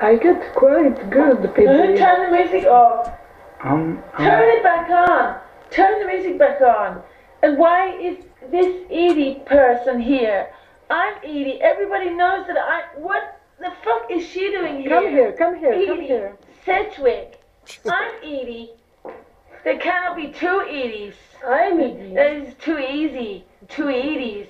I get quite good people. Turn the music off. Um, Turn it back on. Turn the music back on. And why is this Edie person here? I'm Edie. Everybody knows that I. What the fuck is she doing here? Come here, come here, come Edie here. Sedgwick. I'm Edie. There cannot be two Edies. I'm Edie. That is too easy. Two Edies.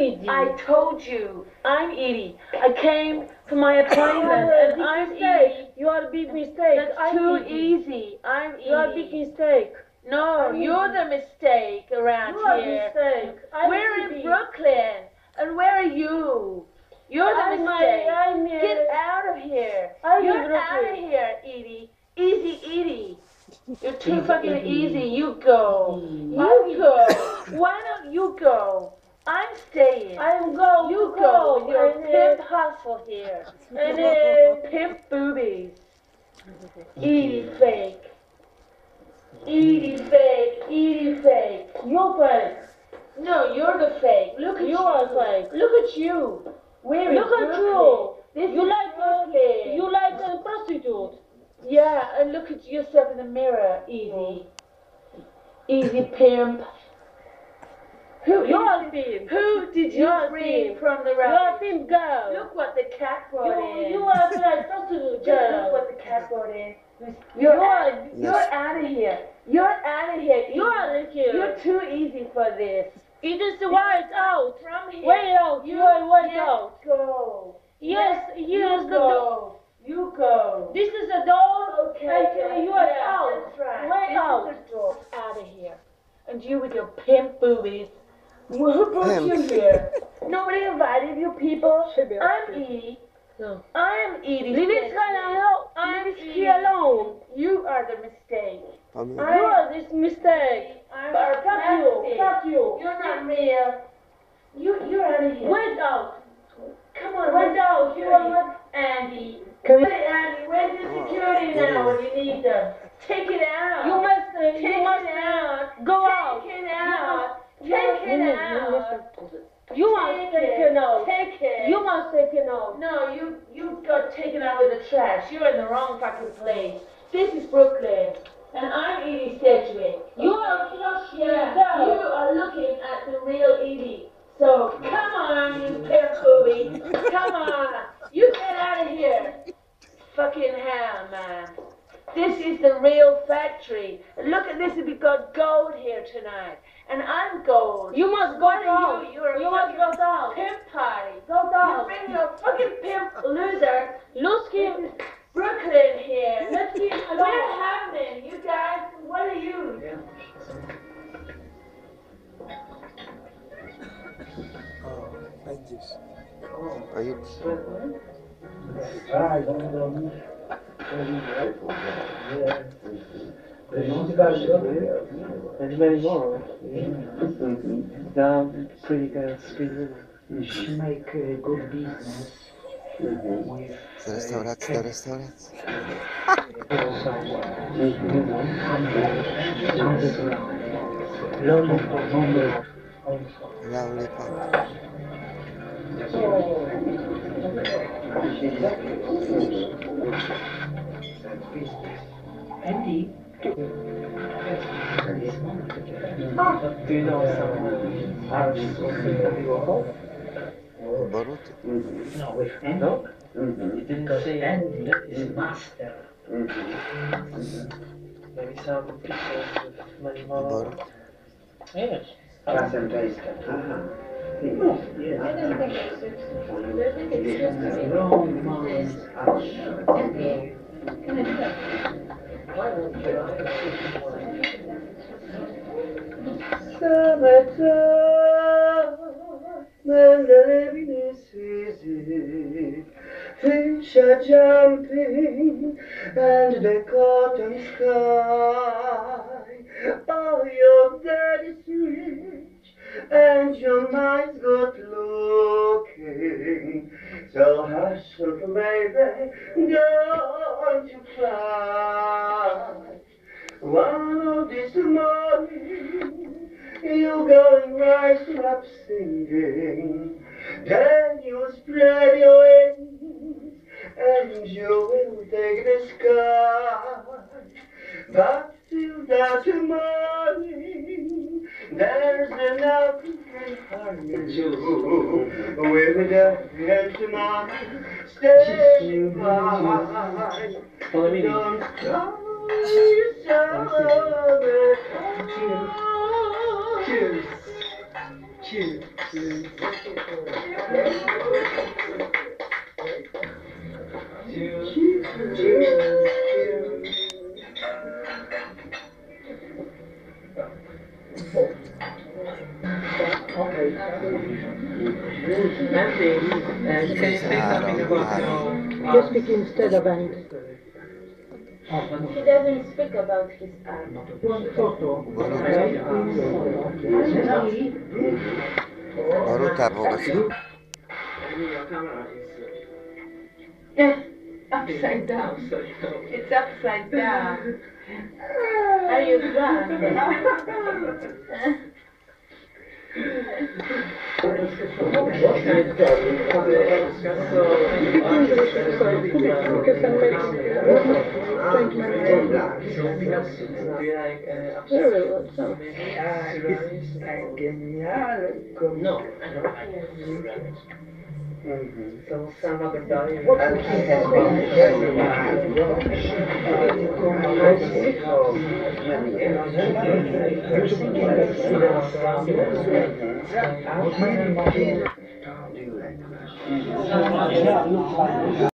I'm Edie. I told you. I'm Edie. I came for my appointment and I'm Edie. You are a big mistake. That's I'm too Edie. easy. I'm Edie. You are a big mistake. No, I'm you're Edie. the mistake around You are here. mistake. I'm We're Edie. in Brooklyn. And where are you? You're the I'm, mistake. I'm, uh, Get out of here. I'm You're out of here, Edie. Easy, Edie. You're too fucking easy. You go. You go. Why don't you go? I'm staying. I'm going. You go with your pimp hustle here. And then pimp boobies. Edie fake. Edie fake. Edie fake. You're fake. No, you're the fake. Look at you. You are fake. Look at you. Where Look is at you. This You like a, Brooklyn. you like a prostitute. Yeah, and look at yourself in the mirror, Easy. Easy pimp. Who You are pimp. Who did you You are free from the You rabbit? pimp girl. Look what the cat brought you, in. you are like prostitute Just look girl. what the cat brought in. You're, You out, you're out of here. You're out of here. You are here. You're too easy for this. It is the white out. From here. Way out. You are out. Go. Yes, yes, you the go. You go. This is the door. Okay. and you are yeah, out. That's right. Way this out. Is the door. Out of here. And you with your pimp boobies. Who who brought Pimp. you here? Nobody invited you people. I'm okay. Edie. No. I am Edie. Leave it Sedgwick. alone. I'm Leave here alone. You are the mistake. Familj. You are this mistake. I'm But fuck you. Fuck you. You're not real. You you're out of here. Wait out. Come on. Wait out. You are Security. not. Andy. Come Hey, Andy, where's the security now when you need them? Take it out. You must. Uh, Take you must it out. go Take out. it out. You Take must- it you out. must- You must Take take it. it out. Take it. You must take it out. No, you you got taken out with the trash. You're in the wrong fucking place. This is Brooklyn, and I'm Edie Sedgwick. You are just Yeah, girl. you are looking at the real Edie. So come on, you booby. Come on. You get out of here. Fucking hell, man. This is the real factory. Look at this, we got gold here tonight. And I'm gold. You must go What are down. you? You're a You must go down. pimp party. Go You down. bring your fucking pimp loser. Lose him. Brooklyn here. Let's keep We're happening, you guys. What are you? Ayıp. There's many more. They're pretty good speed. She make uh, good business with Z restauracji do restauracji. underground. Lollipop also. Andy, Do you know some artists of Andy Warhol? Borut. no, with Andy, No? You didn't say Andy is master. maybe some pictures with. Borut. Yes. Yes. Romance action. Summertime, the living is easy, fish are jumping, and the cotton sky. Oh, your daddy's rich, and your mind's got looking. So hush, little baby, don't you cry. One of these morning, you go and rise up singing. Then you spread your wings and you will take the sky. But till that morning, there's enough you hardly do with the gentleman staying by. Follow me. Don't cry yourself Cheers. Cheers. Okay. Andy, uh, can you say something about your You speak instead of Andy. He doesn't speak about his art. One photo. Boruta Bogosi. Your Upside down. so you know. It's upside down. Are you drunk? And he has been Yeah.